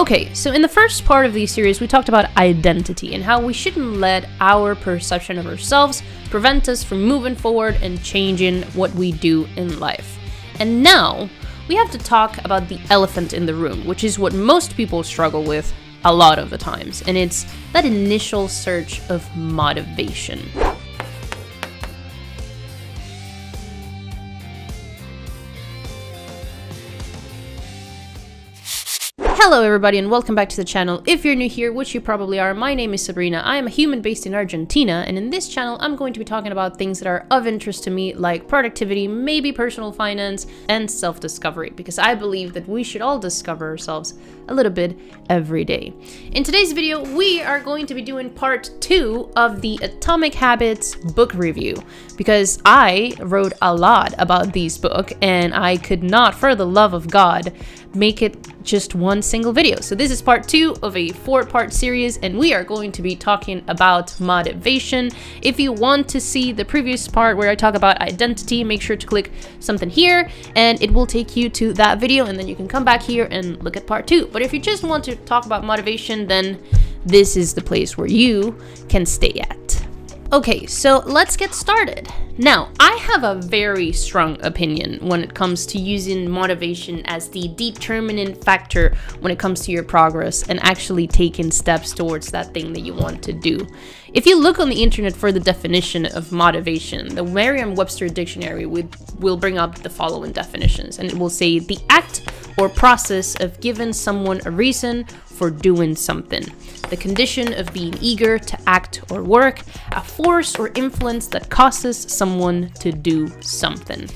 Okay, so in the first part of the series, we talked about identity and how we shouldn't let our perception of ourselves prevent us from moving forward and changing what we do in life. And now, we have to talk about the elephant in the room, which is what most people struggle with a lot of the times, and it's that initial search of motivation. Hello everybody and welcome back to the channel. If you're new here, which you probably are, my name is Sabrina. I am a human based in Argentina and in this channel I'm going to be talking about things that are of interest to me like productivity, maybe personal finance, and self-discovery because I believe that we should all discover ourselves a little bit every day. In today's video, we are going to be doing part two of the Atomic Habits book review because I wrote a lot about this book and I could not, for the love of God, make it just one single video. So this is part two of a four part series and we are going to be talking about motivation. If you want to see the previous part where I talk about identity, make sure to click something here and it will take you to that video and then you can come back here and look at part two. But if you just want to talk about motivation, then this is the place where you can stay at. Okay, so let's get started. Now, I have a very strong opinion when it comes to using motivation as the determinant factor when it comes to your progress and actually taking steps towards that thing that you want to do. If you look on the internet for the definition of motivation, the Merriam-Webster dictionary would, will bring up the following definitions and it will say the act or process of giving someone a reason for doing something, the condition of being eager to act or work, a force or influence that causes someone to do something.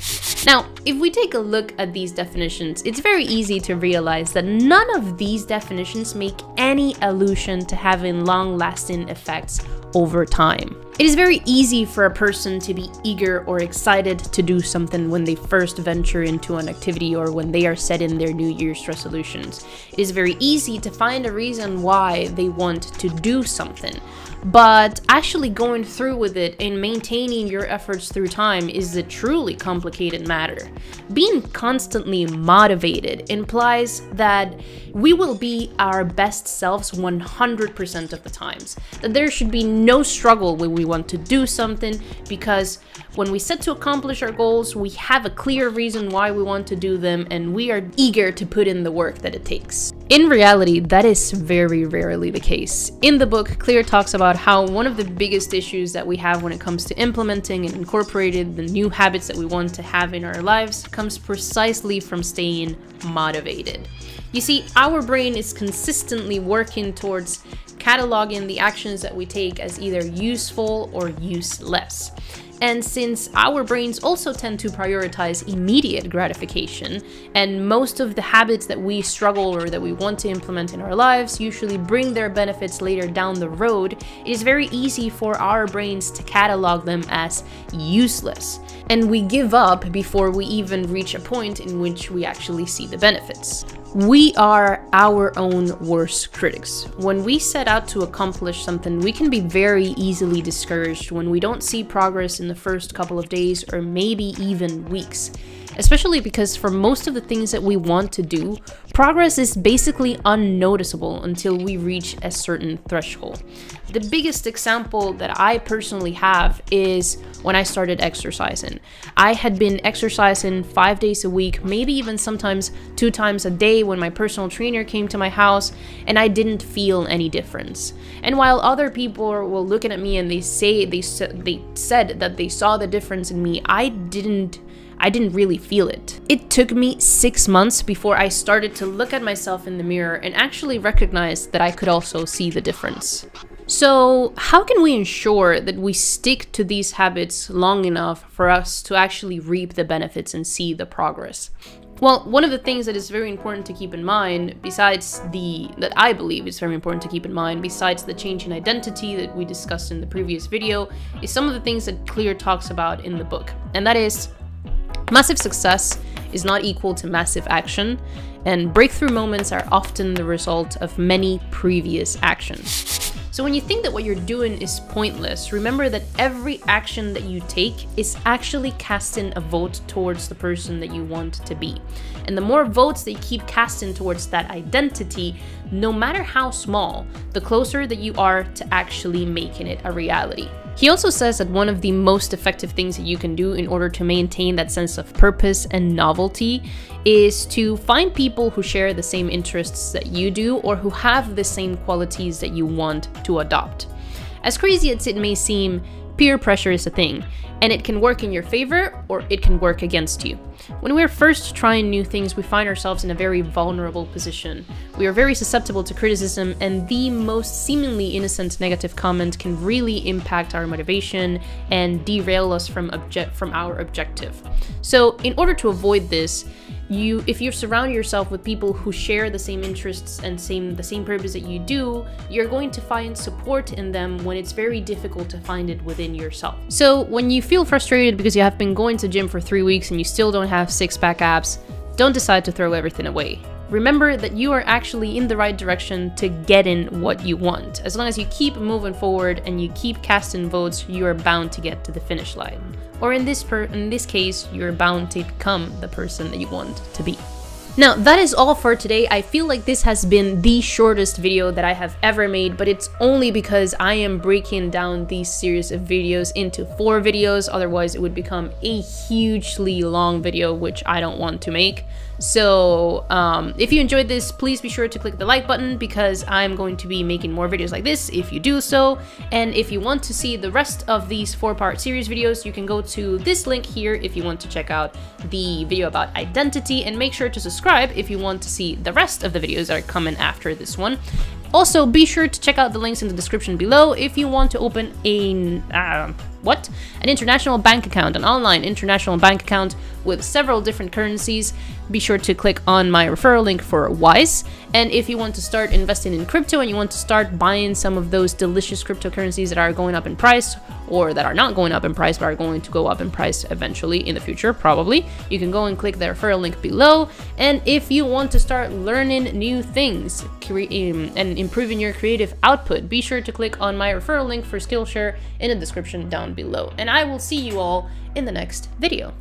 Now, if we take a look at these definitions, it's very easy to realize that none of these definitions make any allusion to having long-lasting effects over time. It is very easy for a person to be eager or excited to do something when they first venture into an activity or when they are setting their New Year's resolutions. It is very easy to find a reason why they want to do something. But actually going through with it and maintaining your efforts through time is a truly complicated matter. Being constantly motivated implies that we will be our best selves 100% of the times. That there should be no struggle when we want to do something because when we set to accomplish our goals, we have a clear reason why we want to do them and we are eager to put in the work that it takes. In reality, that is very rarely the case. In the book, Clear talks about how one of the biggest issues that we have when it comes to implementing and incorporating the new habits that we want to have in our lives comes precisely from staying motivated. You see, our brain is consistently working towards cataloging the actions that we take as either useful or useless. And since our brains also tend to prioritize immediate gratification, and most of the habits that we struggle or that we want to implement in our lives usually bring their benefits later down the road, it is very easy for our brains to catalog them as useless. And we give up before we even reach a point in which we actually see the benefits. We are our own worst critics. When we set out to accomplish something, we can be very easily discouraged when we don't see progress in the first couple of days or maybe even weeks especially because for most of the things that we want to do, progress is basically unnoticeable until we reach a certain threshold. The biggest example that I personally have is when I started exercising. I had been exercising five days a week, maybe even sometimes two times a day when my personal trainer came to my house, and I didn't feel any difference. And while other people were looking at me and they say they, they said that they saw the difference in me, I didn't I didn't really feel it. It took me six months before I started to look at myself in the mirror and actually recognize that I could also see the difference. So, how can we ensure that we stick to these habits long enough for us to actually reap the benefits and see the progress? Well, one of the things that is very important to keep in mind, besides the, that I believe is very important to keep in mind, besides the change in identity that we discussed in the previous video, is some of the things that Clear talks about in the book. And that is Massive success is not equal to massive action, and breakthrough moments are often the result of many previous actions. So when you think that what you're doing is pointless, remember that every action that you take is actually casting a vote towards the person that you want to be. And the more votes that you keep casting towards that identity, no matter how small, the closer that you are to actually making it a reality. He also says that one of the most effective things that you can do in order to maintain that sense of purpose and novelty is to find people who share the same interests that you do or who have the same qualities that you want to adopt. As crazy as it may seem, peer pressure is a thing, and it can work in your favor or it can work against you. When we're first trying new things, we find ourselves in a very vulnerable position. We are very susceptible to criticism, and the most seemingly innocent negative comment can really impact our motivation and derail us from, from our objective. So, in order to avoid this, you if you surround yourself with people who share the same interests and same the same purpose that you do you're going to find support in them when it's very difficult to find it within yourself. So when you feel frustrated because you have been going to gym for three weeks and you still don't have six-pack abs don't decide to throw everything away remember that you are actually in the right direction to get in what you want. As long as you keep moving forward and you keep casting votes, you are bound to get to the finish line or in this per in this case, you're bound to become the person that you want to be. Now, that is all for today. I feel like this has been the shortest video that I have ever made, but it's only because I am breaking down these series of videos into four videos, otherwise it would become a hugely long video, which I don't want to make. So um, if you enjoyed this, please be sure to click the like button because I'm going to be making more videos like this if you do so. And if you want to see the rest of these four-part series videos, you can go to this link here if you want to check out the video about identity and make sure to subscribe if you want to see the rest of the videos that are coming after this one. Also, be sure to check out the links in the description below if you want to open a... Uh, what? An international bank account, an online international bank account with several different currencies. Be sure to click on my referral link for Wise. And if you want to start investing in crypto and you want to start buying some of those delicious cryptocurrencies that are going up in price or that are not going up in price but are going to go up in price eventually in the future, probably, you can go and click the referral link below. And if you want to start learning new things um, and improving your creative output, be sure to click on my referral link for Skillshare in the description below. And I will see you all in the next video.